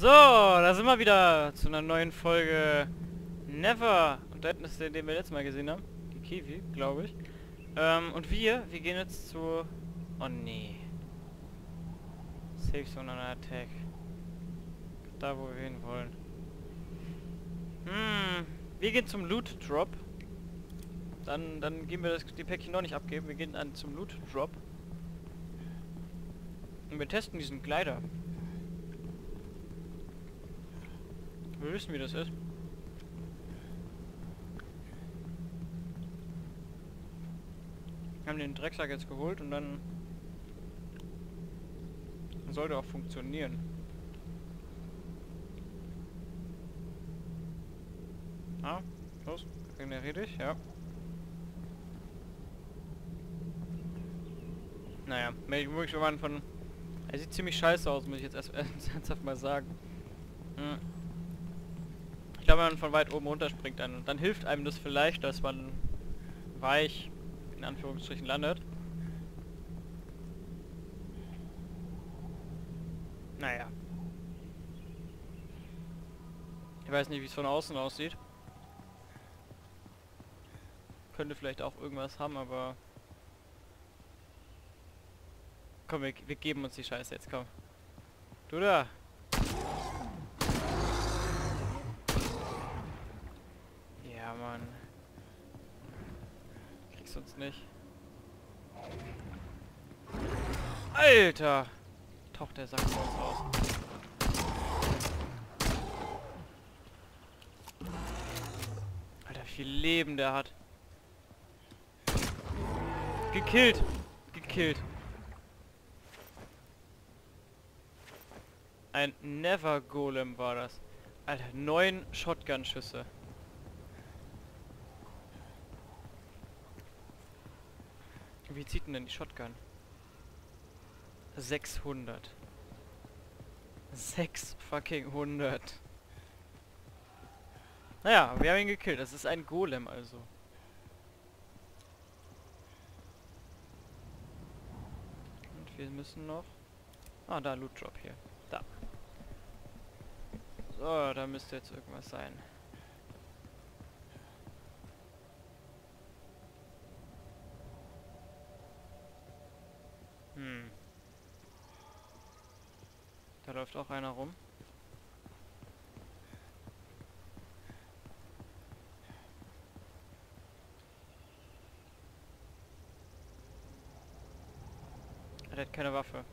So, da sind wir wieder zu einer neuen Folge Never. Und da hinten ist der, den wir letztes Mal gesehen haben. Die Kiwi, glaube ich. Ähm, und wir, wir gehen jetzt zu... Oh nee. Safe Zone under Attack. Da, wo wir hin wollen. Hm, wir gehen zum Loot Drop. Dann, dann gehen wir das, die Päckchen noch nicht abgeben. Wir gehen dann zum Loot Drop. Und wir testen diesen Glider. Wir wissen, wie das ist. Wir haben den Drecksack jetzt geholt und dann sollte auch funktionieren. Ah, los, regenerier dich, ja. Naja, waren von... Er sieht ziemlich scheiße aus, muss ich jetzt erst ernsthaft mal sagen. Hm. Glaube, wenn man von weit oben runterspringt, dann, dann hilft einem das vielleicht, dass man weich, in Anführungsstrichen, landet. Naja. Ich weiß nicht, wie es von außen aussieht. Könnte vielleicht auch irgendwas haben, aber... Komm, wir, wir geben uns die Scheiße jetzt, komm. Du da! Ja, Mann. Kriegst uns nicht. Alter! Taucht der Sack aus. Alter, wie viel Leben der hat. Gekillt! Gekillt. Ein Never Golem war das. Alter, neun Shotgun-Schüsse. Wie zieht denn, die Shotgun? 600. 6 fucking 100. Naja, wir haben ihn gekillt. Das ist ein Golem also. Und wir müssen noch... Ah, da, Loot Drop hier. Da. So, da müsste jetzt irgendwas sein. Hm. Da läuft auch einer rum. Er hat keine Waffe.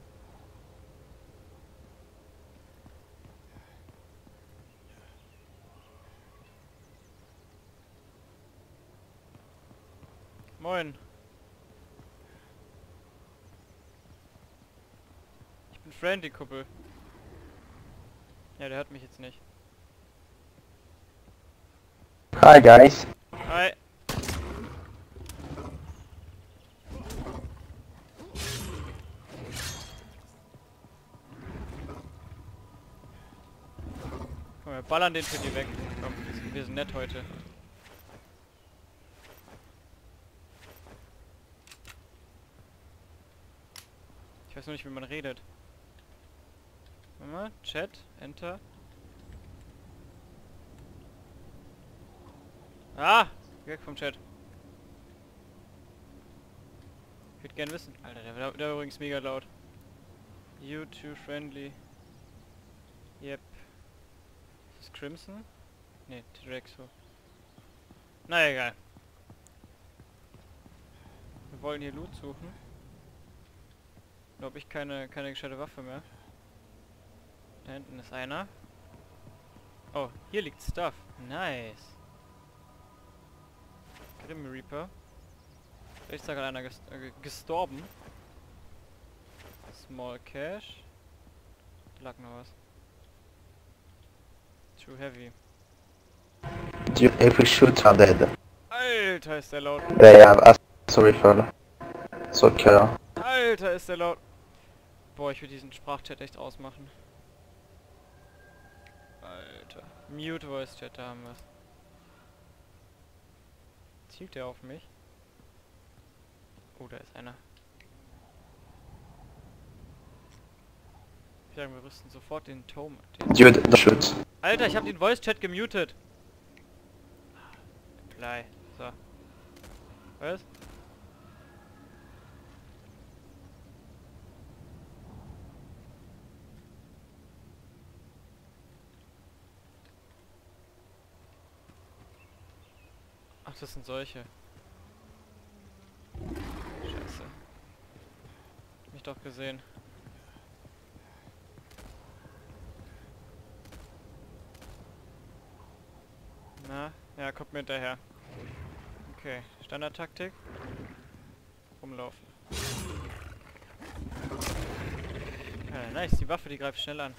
Moin. Ich bin friendly, Kuppel. Ja, der hört mich jetzt nicht. Hi guys. Hi. Komm, wir ballern den für die weg. Komm, wir sind nett heute. Ich weiß nur nicht, wie man redet. Mal, Chat, Enter. Ah! Weg vom Chat. Ich würde gern wissen. Alter, der war, übrigens mega laut. YouTube friendly. Yep. Ist das Crimson? Ne, T-Rexo. Na egal. Wir wollen hier Loot suchen. Glaube ich keine keine gescheite Waffe mehr. Da hinten ist einer. Oh, hier liegt Stuff. Nice. Grim Reaper. Vielleicht ist da gerade einer gest äh, gestorben. Small Cash. Da lag noch was. Too heavy. You, if we shoot are dead. Alter, ist der laut. They have a sorry for so killer. Alter, ist der laut. Boah, ich will diesen Sprachchat echt ausmachen. Alter. Mute Voice Chat, da haben wir's. Zielt der auf mich? Oh, da ist einer. sagen, wir rüsten sofort den Tome. Alter, ich habe den Voice-Chat gemutet. Blei. So. Was? Das sind solche. Scheiße. Mich doch gesehen. Na, ja, kommt mir hinterher. Okay, Standardtaktik. Rumlaufen. Ja, nice, die Waffe, die greift schnell an.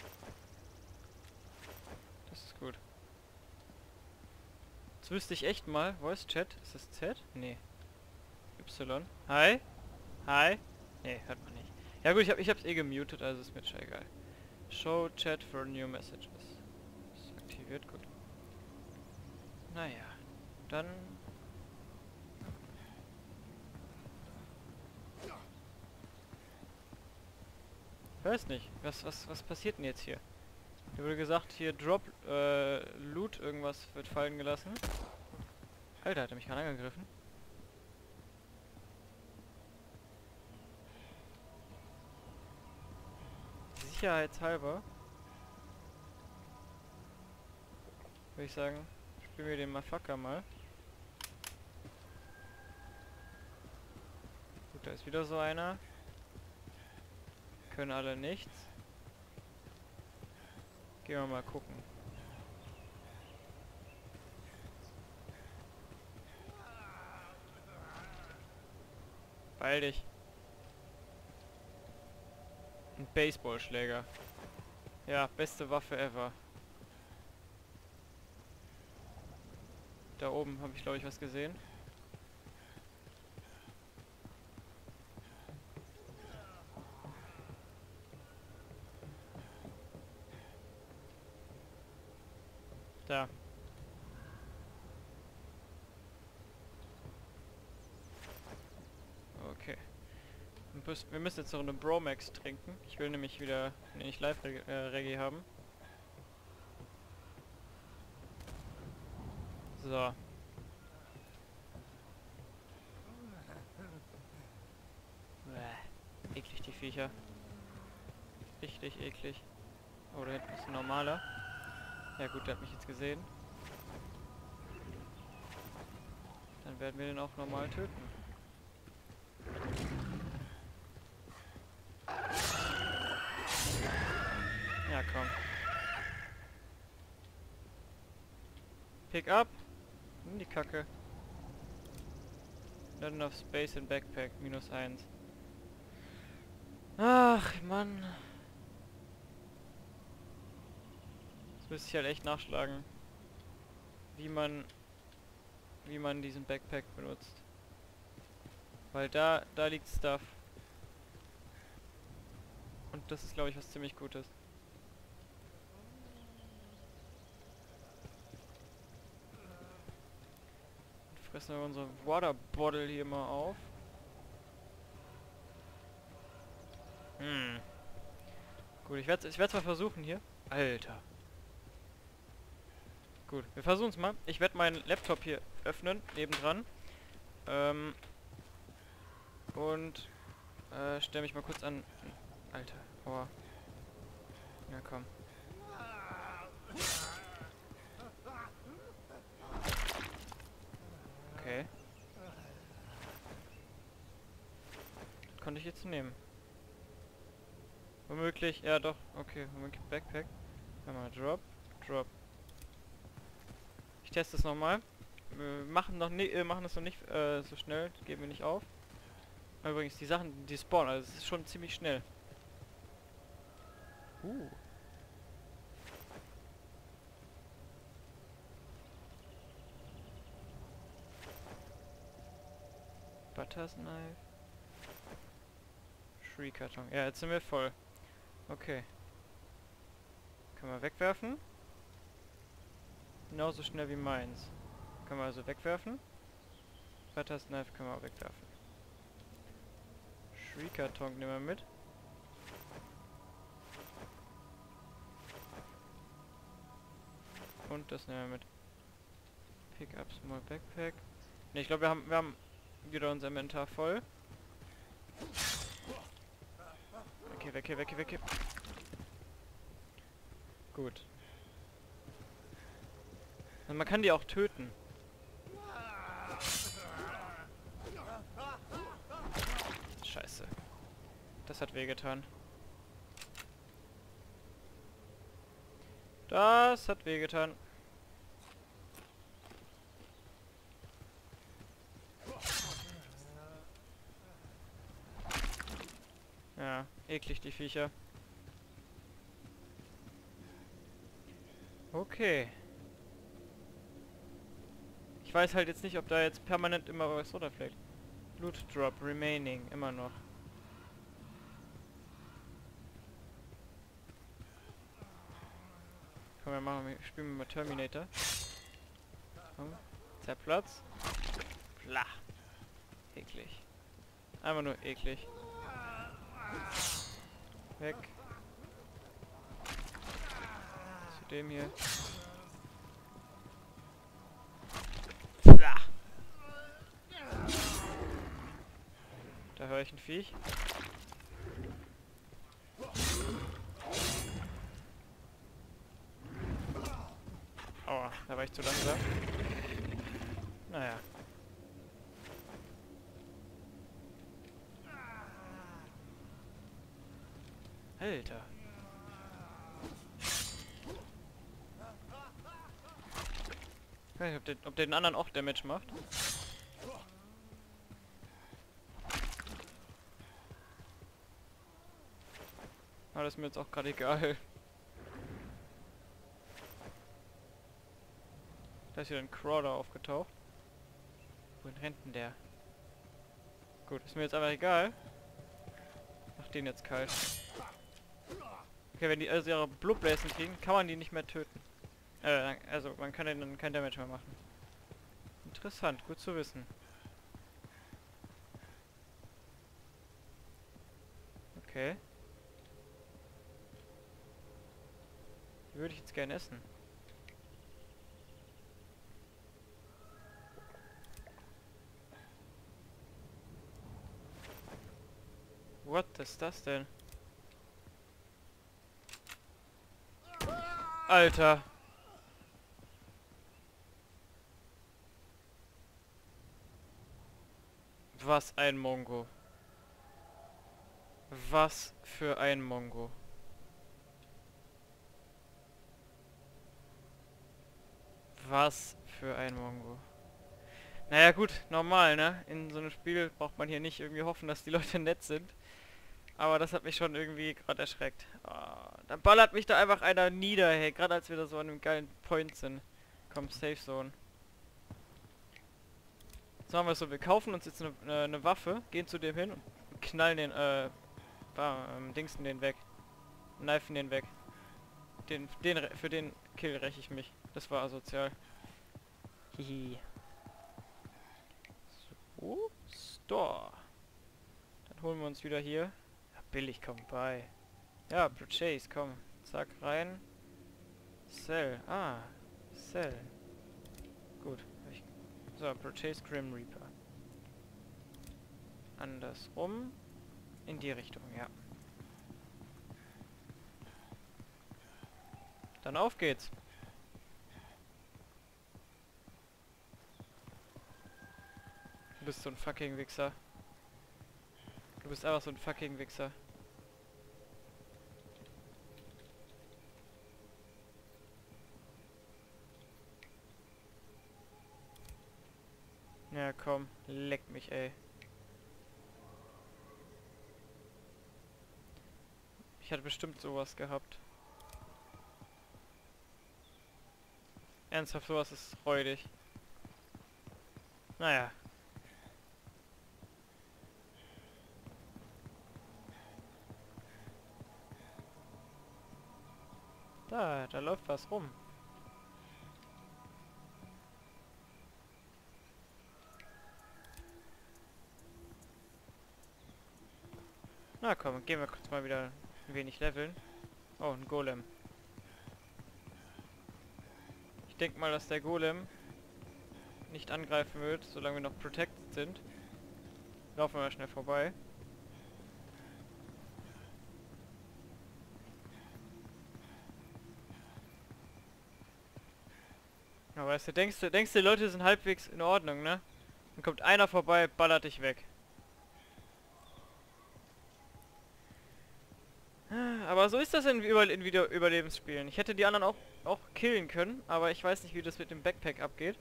Das ist gut. Jetzt wüsste ich echt mal, Voice Chat, ist das Z? Nee. Y. Hi? Hi? Nee, hört man nicht. Ja gut, ich, hab, ich hab's eh gemutet, also ist mir scheißegal. Show Chat for new messages. Ist aktiviert, gut. Naja, dann... Weiß nicht, was, was, was passiert denn jetzt hier? Hier wurde gesagt, hier Drop, äh, Loot, irgendwas wird fallen gelassen. Alter, hat er mich gerade angegriffen? Sicherheitshalber würde ich sagen, spielen wir den Motherfucker mal. Gut, da ist wieder so einer. Können alle nichts. Gehen wir mal gucken. Beeil dich. Ein Baseballschläger. Ja, beste Waffe ever. Da oben habe ich glaube ich was gesehen. Da. Okay. Wir müssen- jetzt noch eine Bromax trinken. Ich will nämlich wieder nicht Live-Reggae haben. So. Bäh. Eklig die Viecher. Richtig eklig. Oh, da hinten ist ein normaler. Ja gut, der hat mich jetzt gesehen. Dann werden wir den auch normal töten. Ja, komm. Pick up. Nimm die Kacke. Not enough space in backpack. Minus eins. Ach, Mann. Jetzt müsste ich halt echt nachschlagen. Wie man... Wie man diesen Backpack benutzt. Weil da, da liegt Stuff. Und das ist, glaube ich, was ziemlich Gutes. Fressen wir unsere Water Bottle hier mal auf. Hm. Gut, ich werde ich mal versuchen hier. Alter. Gut, wir versuchen es mal. Ich werde meinen Laptop hier öffnen, nebendran. Ähm, und äh, stelle mich mal kurz an... Alter, aua. Ja, komm. Okay. Konnte ich jetzt nehmen. Womöglich, ja doch, okay, womöglich Backpack. Kann mal Drop, Drop. Ich teste es nochmal. Wir machen noch ne äh, machen das noch nicht äh, so schnell, geben wir nicht auf. Übrigens, die Sachen, die spawnen, also es ist schon ziemlich schnell. Uh. Butter's Knife. Shriekarton. Ja, jetzt sind wir voll. Okay. Können wir wegwerfen. Genauso schnell wie meins. Können wir also wegwerfen. Butter's Knife können wir auch wegwerfen. Shriekarton nehmen wir mit. Und das nehmen wir mit. Pickup small backpack. Ne, ich glaube wir haben wir haben wieder unser Inventar voll. Okay, weg hier, weg hier, weg hier. Gut. Und man kann die auch töten. Scheiße. Das hat wehgetan. Das hat wehgetan. Ja, eklig die Viecher. Okay. Ich weiß halt jetzt nicht, ob da jetzt permanent immer was runterfällt. Loot Drop remaining, immer noch. Komm, wir machen, wir spielen wir mal Terminator. Komm, Zerplatz. Flach. Eklig. Einfach nur eklig. Weg. Zu dem hier. Da höre ich ein Viech. Aua, da war ich zu langsam. Naja. Alter. Ich weiß nicht, ob der, ob der den anderen auch Damage macht. Aber das ist mir jetzt auch gerade egal. Da ist wieder ein Crawler aufgetaucht. Wohin rennt denn der? Gut, ist mir jetzt aber egal. Mach den jetzt kalt. Okay, wenn die also ihre Blutbläsen kriegen, kann man die nicht mehr töten. Äh, also man kann ihnen kein Damage mehr machen. Interessant, gut zu wissen. Okay. Würde ich jetzt gerne essen. What ist das denn? Alter. Was ein Mongo. Was für ein Mongo. Was für ein Mongo. Naja gut, normal, ne? In so einem Spiel braucht man hier nicht irgendwie hoffen, dass die Leute nett sind. Aber das hat mich schon irgendwie gerade erschreckt. Oh, dann ballert mich da einfach einer nieder, hey. Gerade als wir da so an einem geilen Point sind. Komm, Safe Zone. So haben wir es so, wir kaufen uns jetzt eine, eine, eine, Waffe, gehen zu dem hin und knallen den, äh, ähm, Dingsten den weg. Kneifen den weg. Den, den, für den Kill räche ich mich. Das war asozial. Hihi. So, Store. Dann holen wir uns wieder hier. Ja, billig, komm, bei. Ja, Purchase, komm. Zack, rein. Sell. Ah, Sell. So, Purchase Grim Reaper. Andersrum. In die Richtung, ja. Dann auf geht's. Du bist so ein fucking Wichser. Du bist einfach so ein fucking Wichser. Ja, komm. Leck mich, ey. Ich hatte bestimmt sowas gehabt. Ernsthaft, sowas ist freudig. Naja. Da, da läuft was rum. Na komm, gehen wir kurz mal wieder ein wenig leveln. Oh, ein Golem. Ich denke mal, dass der Golem nicht angreifen wird, solange wir noch protected sind. Laufen wir schnell vorbei. Ja, weißt du, denkst du, denkst du, die Leute sind halbwegs in Ordnung, ne? Dann kommt einer vorbei, ballert dich weg. Aber so ist das in, Über in Video Überlebensspielen. Ich hätte die anderen auch, auch killen können, aber ich weiß nicht, wie das mit dem Backpack abgeht.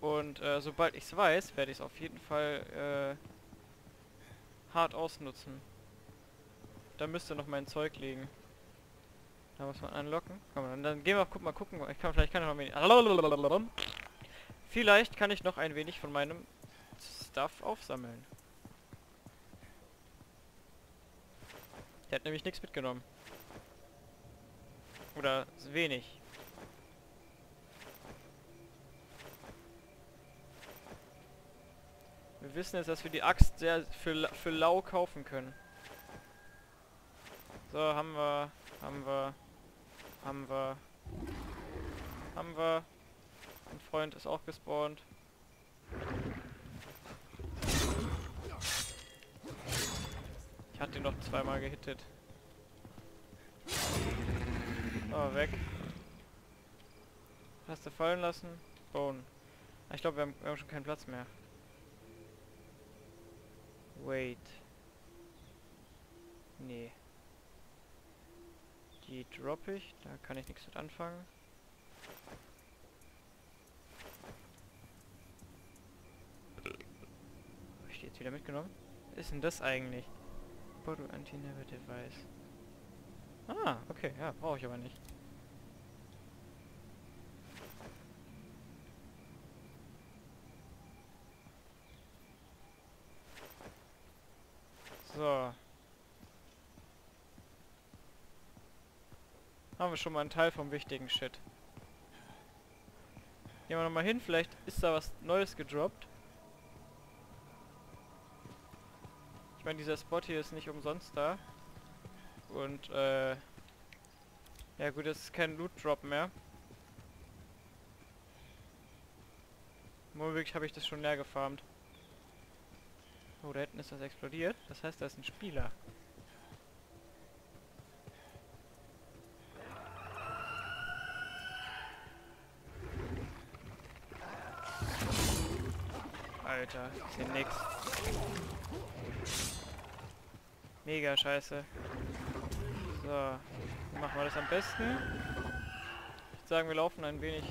Und äh, sobald ich es weiß, werde ich es auf jeden Fall äh, hart ausnutzen. Da müsste noch mein Zeug liegen. Da muss man anlocken. Komm, dann, dann gehen wir guck mal gucken. Ich kann vielleicht kann ich noch ein wenig. Vielleicht kann ich noch ein wenig von meinem Stuff aufsammeln. Der hat nämlich nichts mitgenommen. Oder wenig. Wir wissen jetzt, dass wir die Axt sehr für, für lau kaufen können. So, haben wir, haben wir, haben wir, haben wir. Ein Freund ist auch gespawnt. Hatte ihn noch zweimal gehittet. Oh, weg. Hast du fallen lassen? Bone. Ah, ich glaube, wir, wir haben schon keinen Platz mehr. Wait. Nee. Die droppe ich, da kann ich nichts mit anfangen. Habe ich die jetzt wieder mitgenommen? Was ist denn das eigentlich? Bottle Anti-Never Device. Ah, okay, ja, brauche ich aber nicht. So. Haben wir schon mal einen Teil vom wichtigen Shit. Gehen wir nochmal hin, vielleicht ist da was Neues gedroppt. Ich meine, dieser Spot hier ist nicht umsonst da. Und, äh... Ja gut, das ist kein Loot-Drop mehr. Wohl habe ich das schon leer gefarmt. Oh, da hinten ist das explodiert. Das heißt, da ist ein Spieler. Alter, ist hier nix. Mega scheiße. So, machen wir das am besten? Ich würde sagen, wir laufen ein wenig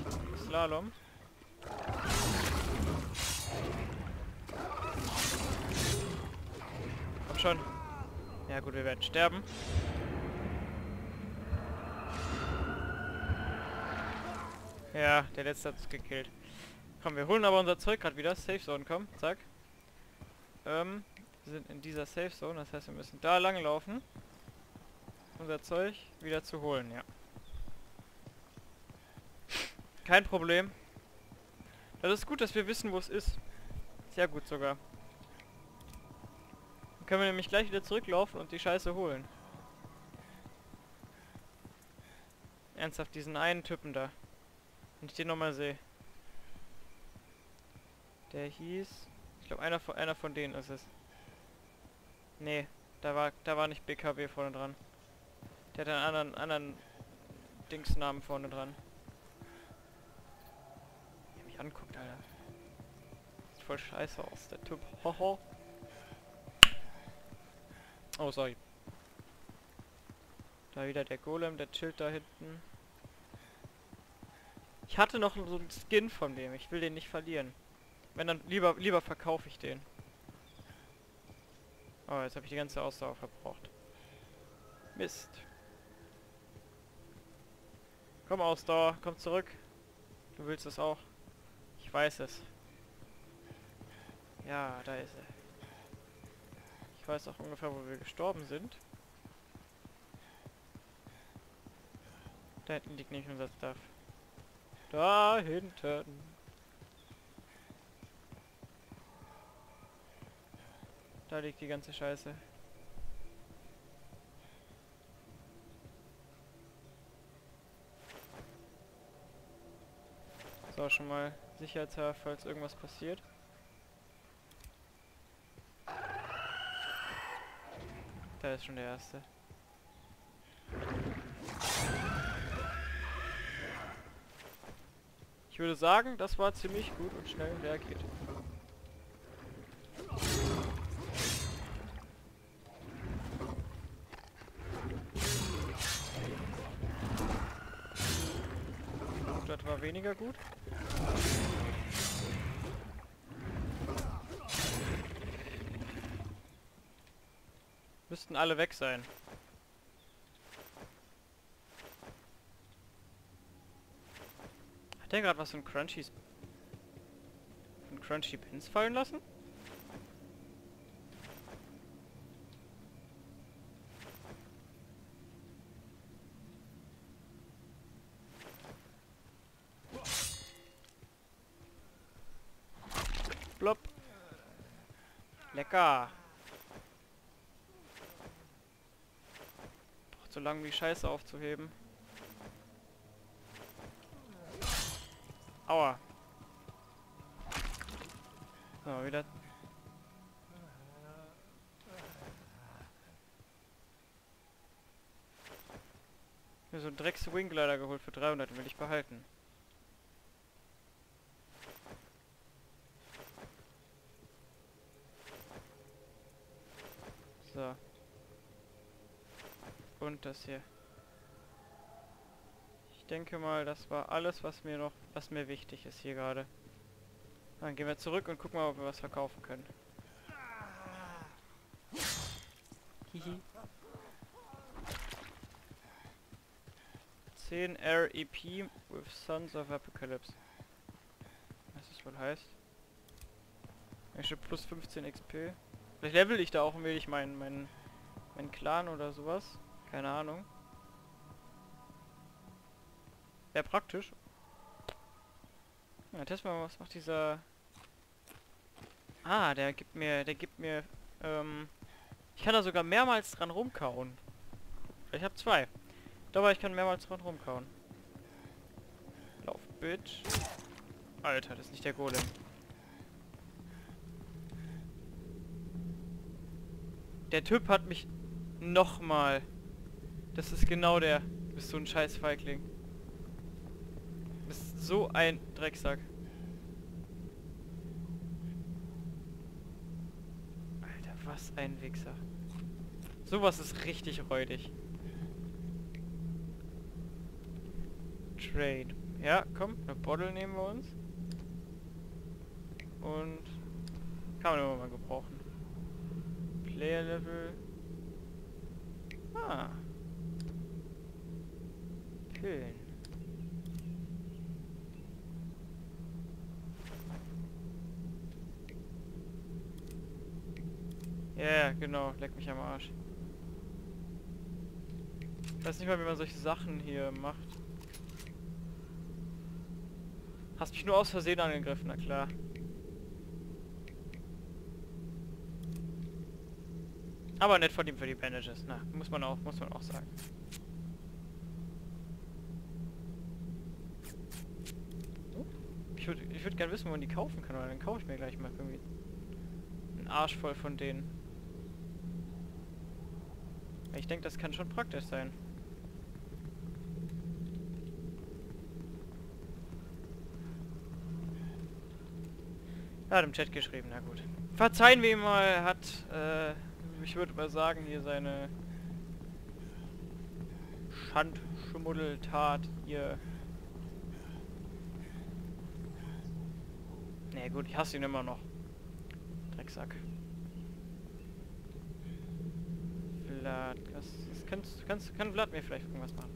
Slalom. schon. Ja gut, wir werden sterben. Ja, der letzte hat es gekillt. Komm, wir holen aber unser Zeug gerade wieder. Safe Zone, komm, zack. Ähm, wir sind in dieser Safe Zone, das heißt wir müssen da lang laufen. Unser Zeug wieder zu holen, ja. Kein Problem. Das ist gut, dass wir wissen, wo es ist. Sehr gut sogar können wir nämlich gleich wieder zurücklaufen und die Scheiße holen. Ernsthaft, diesen einen Typen da. Wenn ich den nochmal sehe. Der hieß... Ich glaube, einer von, einer von denen ist es. Nee, da war, da war nicht BKW vorne dran. Der hat einen anderen, anderen Dingsnamen vorne dran. Wie mich anguckt, Alter. Sieht voll scheiße aus, der Typ. Hoho. Oh, sorry. Da wieder der Golem, der chillt da hinten. Ich hatte noch so einen Skin von dem. Ich will den nicht verlieren. Wenn dann lieber lieber verkaufe ich den. Oh, jetzt habe ich die ganze Ausdauer verbraucht. Mist. Komm Ausdauer, komm zurück. Du willst es auch. Ich weiß es. Ja, da ist er. Ich weiß auch ungefähr, wo wir gestorben sind. Da hinten liegt nicht unser Stuff. Da hinten. Da liegt die ganze Scheiße. So, schon mal sicherheitshalber, falls irgendwas passiert. Da ist schon der erste. Ich würde sagen, das war ziemlich gut und schnell reagiert. Gut. Müssten alle weg sein. Hat der gerade was von Crunchies... von Crunchy Pins fallen lassen? Blopp. Lecker. Lange, die Scheiße aufzuheben. Aua. So, wieder. Mir so ein Drecks Wingglider geholt für 300, den will ich behalten. So. Und das hier. Ich denke mal, das war alles, was mir noch, was mir wichtig ist hier gerade. Dann gehen wir zurück und gucken mal, ob wir was verkaufen können. Hihi. 10 REP with Sons of Apocalypse. Was das wohl heißt. Ich plus 15 XP. Vielleicht level ich da auch ein wenig meinen mein, mein Clan oder sowas. Keine Ahnung. Wäre praktisch. Ja, testen wir mal, was macht dieser... Ah, der gibt mir, der gibt mir, ähm... Ich kann da sogar mehrmals dran rumkauen. Ich habe zwei. Aber ich kann mehrmals dran rumkauen. Lauf, Bitch. Alter, das ist nicht der Golem. Der Typ hat mich nochmal. Das ist genau der. Du bist so ein scheiß Feigling. Du bist so ein Drecksack. Alter, was ein Wichser. Sowas ist richtig räudig. Trade. Ja, komm, eine Bottle nehmen wir uns. Und kann man immer mal gebrauchen. Player Level. Ah. Pillen. Ja, yeah, genau. Leck mich am Arsch. Ich weiß nicht mal, wie man solche Sachen hier macht. Hast mich nur aus Versehen angegriffen, na klar. Aber nett von ihm für die Bandages, na, muss man auch, muss man auch sagen. Ich würde ich würd gerne wissen, wo man die kaufen kann, oder dann kaufe ich mir gleich mal irgendwie einen Arsch voll von denen. Ich denke, das kann schon praktisch sein. Er hat im Chat geschrieben, na gut. Verzeihen wir ihm mal, hat äh, ich würde mal sagen, hier seine Schandschmuddeltat hier. Ne gut, ich hasse ihn immer noch. Drecksack. Vlad, das, das kannst, kannst, kann Vlad mir vielleicht irgendwas machen.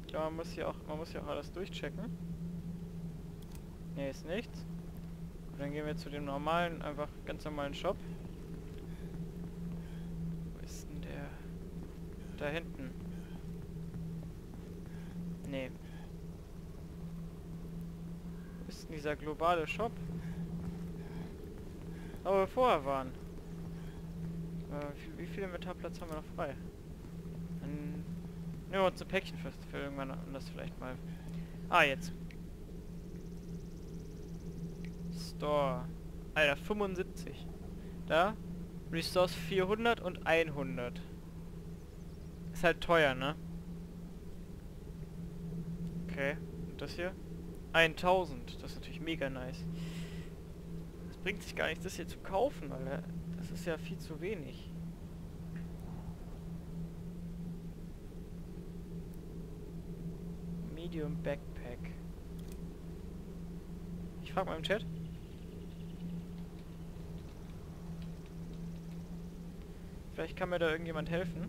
Ich glaube, man muss hier auch, man muss hier auch alles durchchecken. Ne, ist nichts. Und dann gehen wir zu dem normalen, einfach ganz normalen Shop. Da hinten. Nee. Denn dieser globale Shop? Aber vorher waren. Äh, wie, viel Metallplatz haben wir noch frei? Dann nehmen wir uns ein Päckchen für, für irgendwann anders vielleicht mal. Ah, jetzt. Store. Alter, 75. Da. Restores 400 und 100. Ist halt teuer, ne? Okay. Und das hier? 1000. Das ist natürlich mega nice. Es bringt sich gar nichts, das hier zu kaufen, Alter. Das ist ja viel zu wenig. Medium Backpack. Ich frag mal im Chat. Vielleicht kann mir da irgendjemand helfen. Hm.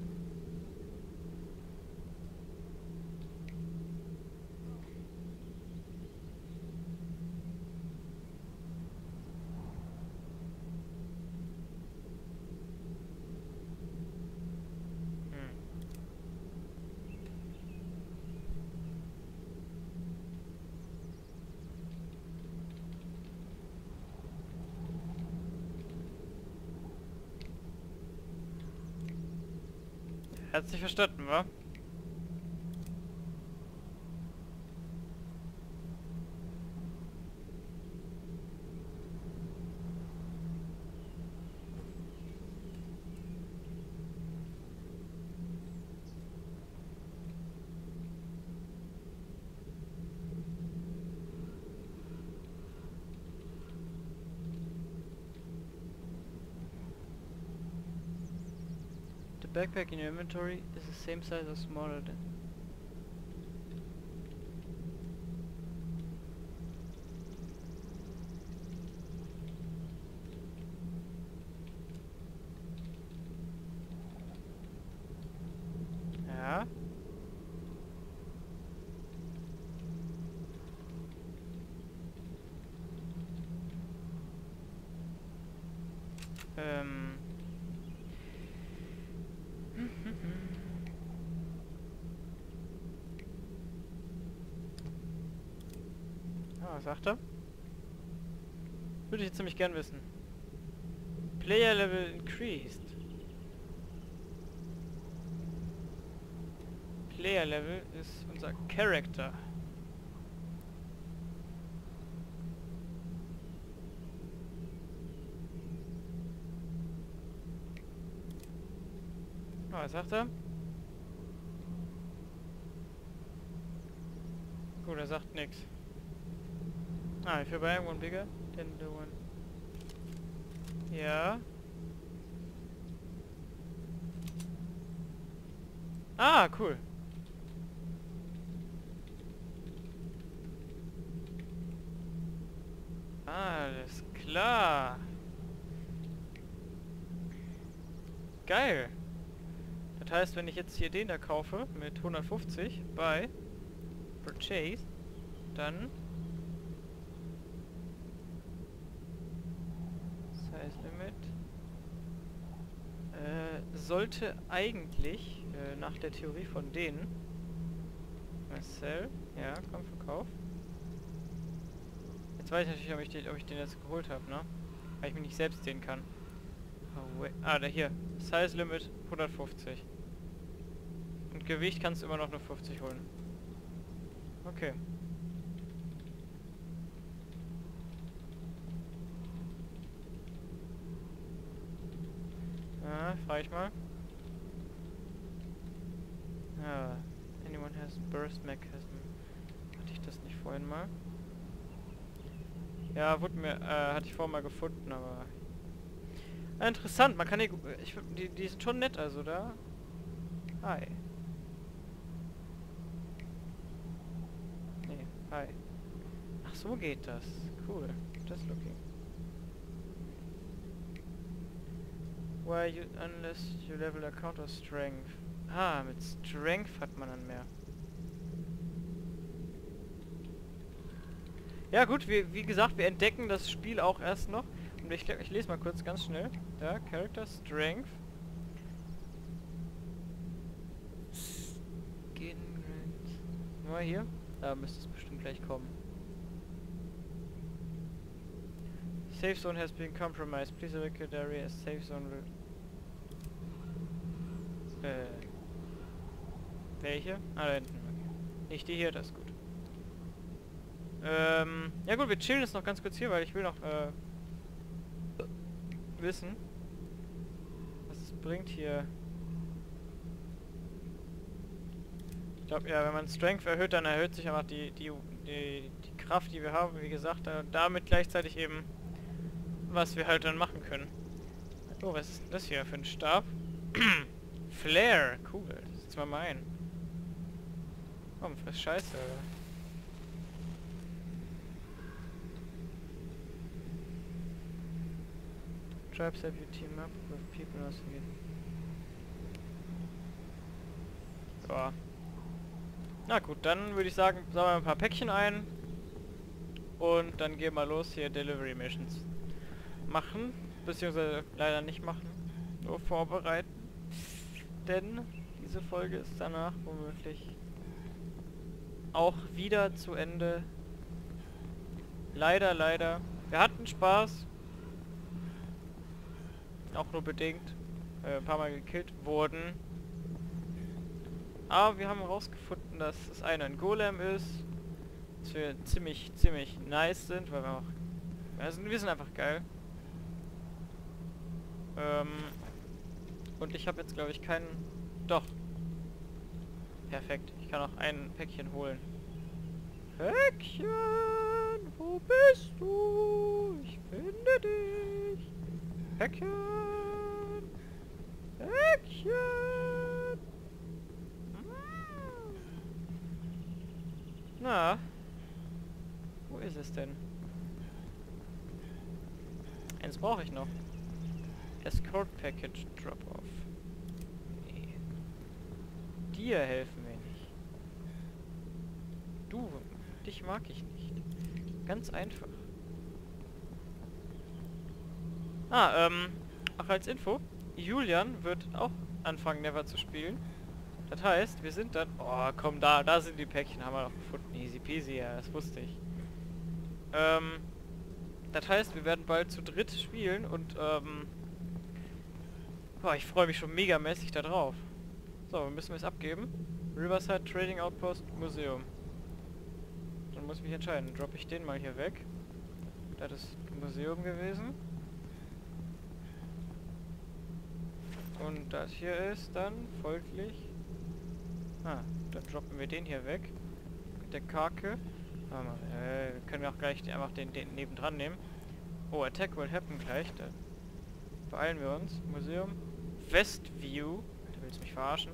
Hat sich verstanden, wa? Backpack in your inventory is the same size or smaller than... Ja. Ähm... Um, was sagt er? Würde ich ziemlich gern wissen. Player Level increased. Player Level ist unser Character. Was sagt er? Gut, er sagt nichts. Ah, if you're buying one bigger, then the one. Ja. Ah, cool. Alles klar. Geil. Das heißt, wenn ich jetzt hier den da kaufe mit 150 bei Purchase, dann Size Limit äh, sollte eigentlich äh, nach der Theorie von denen Sell, ja, komm, Verkauf. Jetzt weiß ich natürlich, ob ich den, ob ich den jetzt geholt habe, ne? Weil ich mich nicht selbst sehen kann. Oh. Ah, der hier. Size Limit 150. Und Gewicht kannst du immer noch nur 50 holen. Okay. Ah, frage ich mal. Ah, anyone has burst mechanism. Hatte ich das nicht vorhin Ja, wurde mir, äh, hatte ich vorhin mal gefunden, aber... Ah, interessant, man kann die, ich, die, die sind schon nett, also da. Hi. Nee, hi. Ach, so geht das. Cool. Just looking. Why you, unless you level a counter strength. Ah, mit Strength hat man dann mehr. Ja gut, wie, wie gesagt, wir entdecken das Spiel auch erst noch. Und ich, ich lese mal kurz ganz schnell. Ja, Character Strength. Skin Nur hier. Da müsste es bestimmt gleich kommen. Safe zone has been compromised. Please evacuate area as safe zone will... Äh... Welche? Ah, da hinten. Okay. Nicht die hier, das ist gut. Ähm, ja gut, wir chillen jetzt noch ganz kurz hier, weil ich will noch äh, wissen, was es bringt hier. Ich glaube, ja, wenn man Strength erhöht, dann erhöht sich einfach die, die, die, die Kraft, die wir haben, wie gesagt, damit gleichzeitig eben, was wir halt dann machen können. Oh, was ist das hier für ein Stab? Flare, cool. Setz mal mal ein. Oh, was Scheiße. Tribes have you team up with people else again. Ja. Na gut, dann würde ich sagen, sammeln wir ein paar Päckchen ein. Und dann gehen wir los hier Delivery Missions machen. Beziehungsweise leider nicht machen. Nur vorbereiten. Denn diese Folge ist danach womöglich auch wieder zu Ende. Leider, leider. Wir hatten Spaß. Auch nur bedingt. Äh, ein paar Mal gekillt wurden. Aber wir haben herausgefunden, dass es einer ein Golem ist. Dass wir ziemlich, ziemlich nice sind, weil wir auch... Sind, wir sind einfach geil. Ähm, und ich habe jetzt, glaube ich, keinen... Doch. Perfekt. Ich kann auch ein Päckchen holen. Päckchen! Wo bist du? Ich finde dich. Päckchen! Päckchen! Ah. Na? Wo ist es denn? Eins brauche ich noch. Escort Package Drop-Off. Nee. Dir helfen wir nicht. Du, dich mag ich nicht. Ganz einfach. Ah, ähm, auch als Info. Julian wird auch anfangen, Never zu spielen. Das heißt, wir sind dann... Oh, komm, da, da sind die Päckchen, haben wir doch gefunden. Easy peasy, ja, das wusste ich. Ähm, das heißt, wir werden bald zu dritt spielen und, ähm, Boah, ich freue mich schon megamäßig da drauf. So, wir müssen wir es abgeben. Riverside Trading Outpost Museum. Dann muss ich mich entscheiden. Droppe ich den mal hier weg. Das ist Museum gewesen. Und das hier ist dann folglich... Ah, dann droppen wir den hier weg. Mit der Kake. äh, können wir auch gleich einfach den, den nebendran nehmen. Oh, Attack will happen gleich. Da beeilen wir uns. Museum. Westview. Du willst mich verarschen.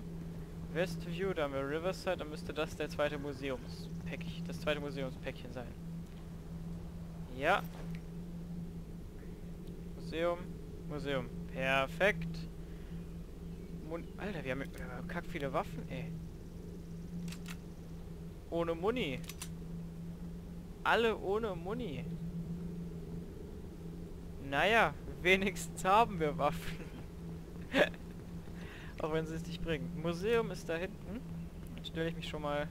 Westview, da haben wir Riverside, dann müsste das der zweite Museumspäckchen, das zweite Museumspäckchen sein. Ja. Museum, Museum. Perfekt. Mun Alter, wir haben, haben kack viele Waffen, ey. Ohne Muni. Alle ohne Muni. Naja, wenigstens haben wir Waffen. Auch wenn sie es nicht bringt. Museum ist da hinten. Stelle ich mich schon mal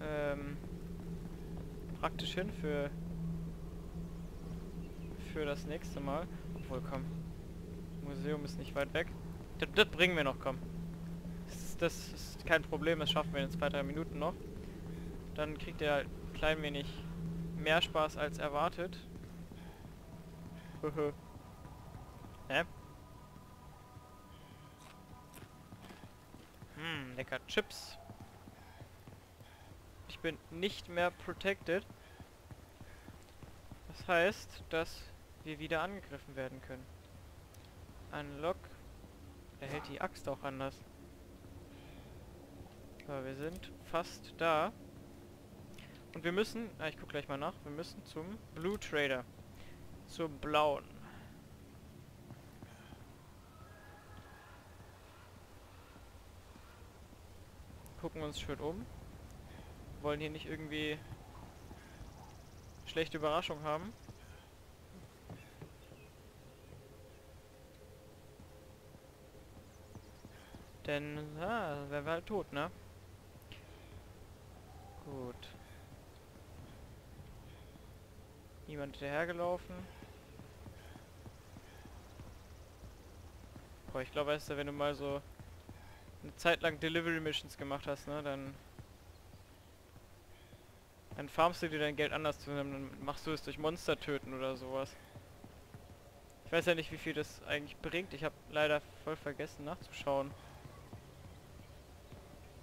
ähm, praktisch hin für für das nächste Mal. Obwohl, komm. Museum ist nicht weit weg. Das, das bringen wir noch, komm. Das ist, das ist kein Problem, das schaffen wir in zwei, drei Minuten noch. Dann kriegt er ein klein wenig mehr Spaß als erwartet. ne? Hm, lecker Chips. Ich bin nicht mehr protected. Das heißt, dass wir wieder angegriffen werden können. Unlock. Er hält die Axt auch anders. So, wir sind fast da. Und wir müssen, ah, ich guck gleich mal nach, wir müssen zum Blue Trader. Zum blauen. gucken uns schön um. Wollen hier nicht irgendwie schlechte Überraschung haben. Denn, ah, wären wir halt tot, ne? Gut. Niemand hinterhergelaufen. Boah, ich glaube, weißt du, wenn du mal so eine Zeit lang Delivery Missions gemacht hast, ne, dann Dann farmst du dir dein Geld anders zusammen, dann machst du es durch Monster töten oder sowas. Ich weiß ja nicht, wie viel das eigentlich bringt. Ich habe leider voll vergessen nachzuschauen.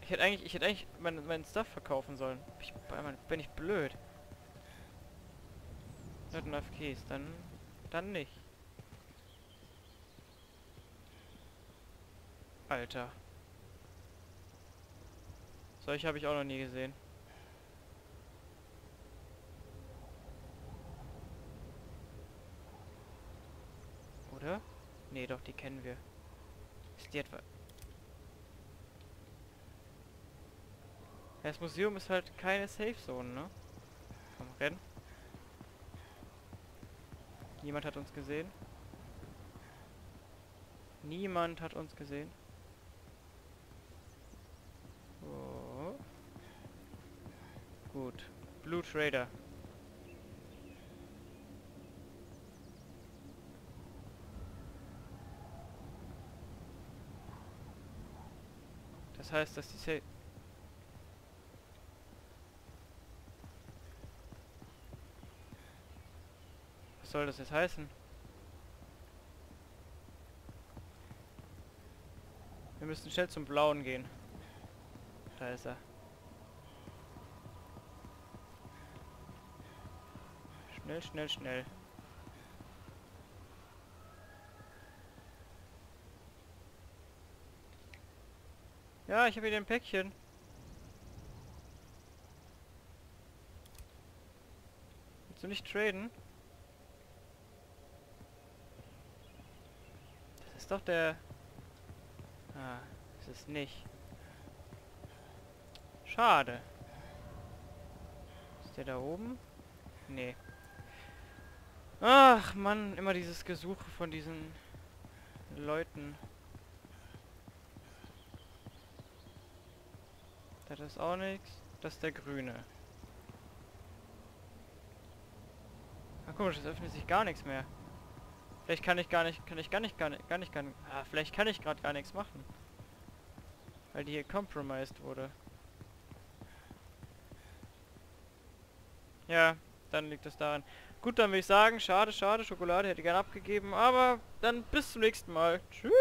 Ich hätte eigentlich, ich hätte eigentlich meinen mein Stuff verkaufen sollen. Ich, bin ich blöd. Not enough keys, dann, dann nicht. Alter. Solche habe ich auch noch nie gesehen. Oder? Nee, doch, die kennen wir. Ist die etwa... Das Museum ist halt keine Safe Zone, ne? Komm, rennen. Niemand hat uns gesehen. Niemand hat uns gesehen. Oh. Gut. Blue Trader. Das heißt, dass die Safe... soll das jetzt heißen? Wir müssen schnell zum Blauen gehen. Da ist er. Schnell, schnell, schnell. Ja, ich habe hier ein Päckchen. Willst du nicht traden? Ist doch der... Ah, ist es nicht. Schade. Ist der da oben? Nee. Ach, Mann, immer dieses Gesuche von diesen Leuten. Das ist auch nichts. Das ist der grüne. Ach komisch, es öffnet sich gar nichts mehr. Vielleicht kann ich gar nicht, kann ich gar nicht, gar nicht, gar nicht, gar nicht, ah, vielleicht kann ich gerade gar nichts machen. Weil die hier compromised wurde. Ja, dann liegt es daran. Gut, dann würde ich sagen, schade, schade, Schokolade hätte ich gerne abgegeben, aber dann bis zum nächsten Mal. Tschüss.